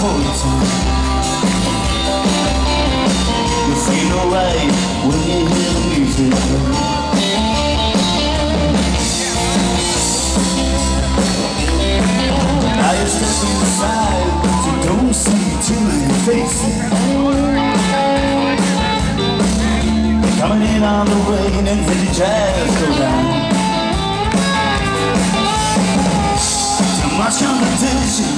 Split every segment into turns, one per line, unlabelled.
phones. You feel alright when you hear the music. Now you step inside, you don't see too many faces. Coming in on the rain and the jazz go down Too much competition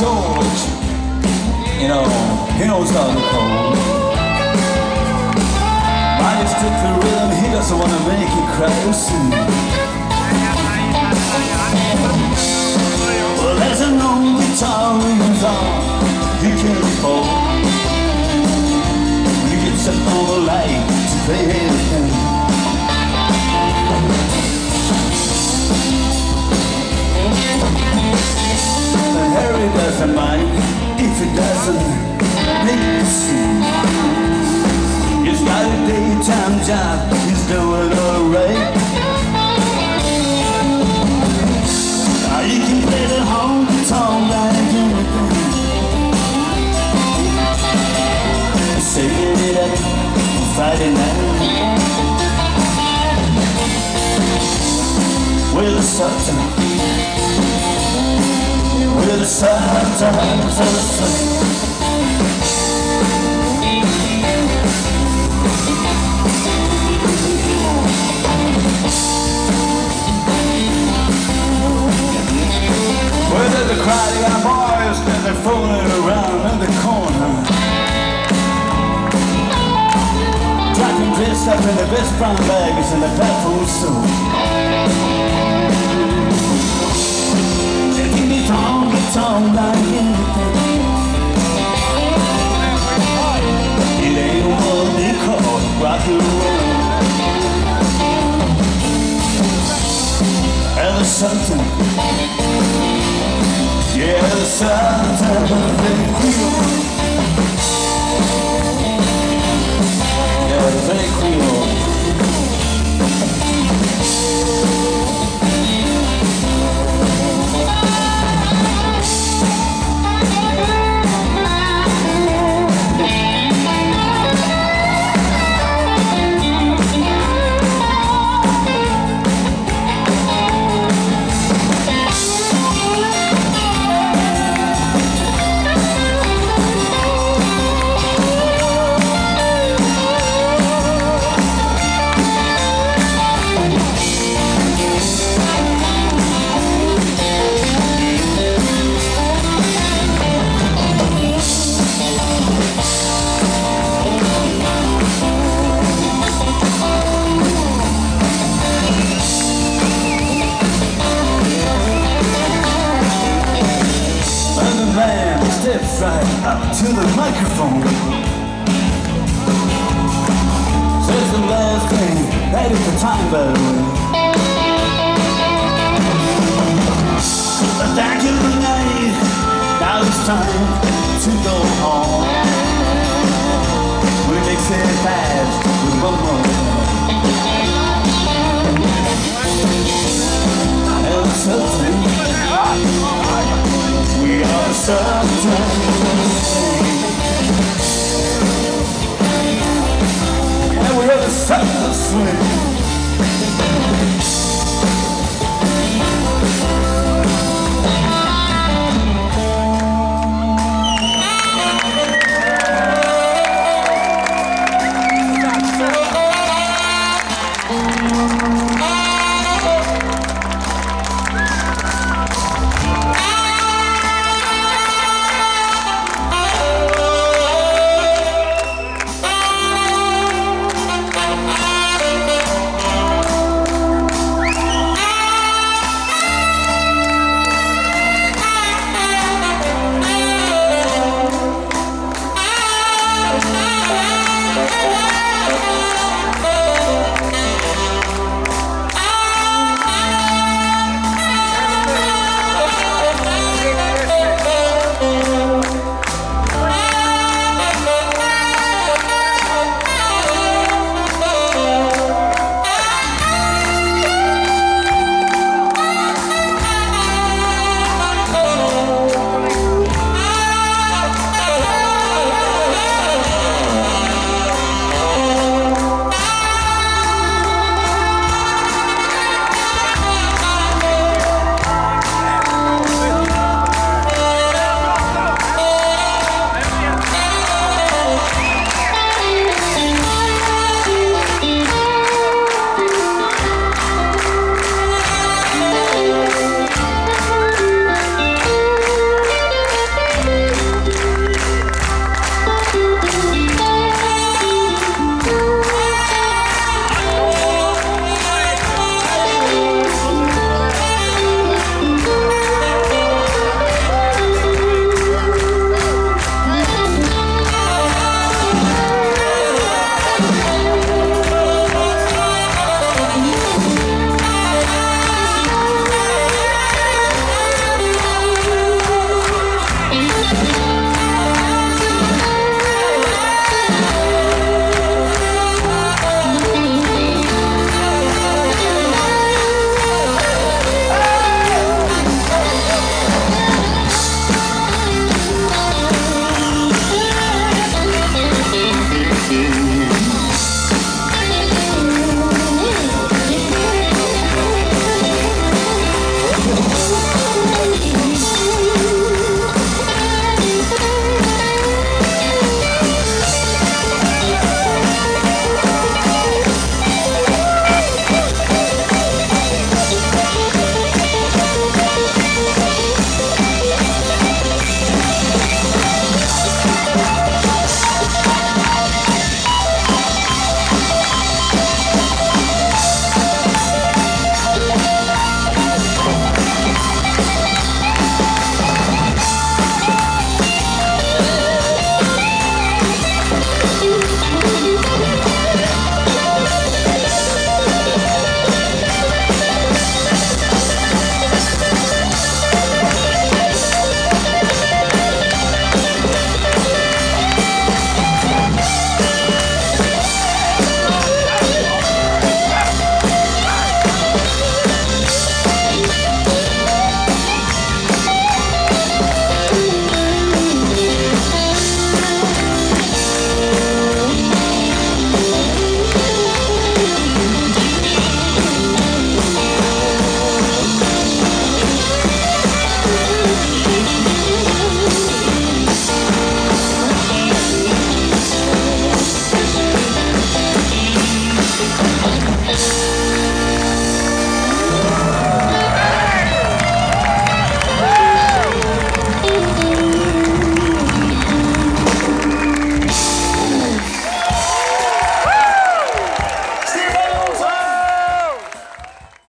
George, you know, he knows how to call. Midas took the rhythm, he doesn't want to make it cry soon. Well, there's an old guitar in his arm, he can't fall. He gets up on the light to play his if it doesn't make the scene. He's got a daytime job, he's doing alright. Now you can play the honky tonk like it up Friday night. A Sultan with the sun to the sun. Young boys and they're fooling around in the corner? Driving dressed up in the best brown bags and the food suit. Song like anything It ain't what they call roll And there's something Yeah, there's something to the microphone. Says the last thing, that is the time by the way Thank you good night, now it's time to go home. We mix it fast with one more. And something. We are sometimes And